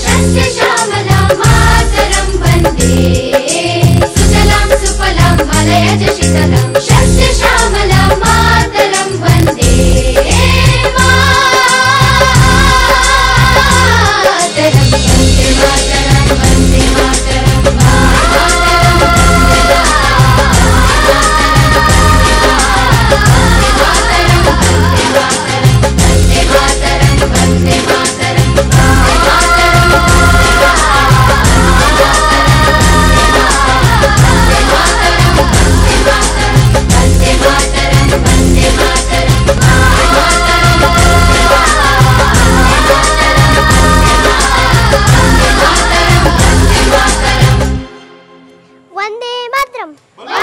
感谢。Vamos? Vamos!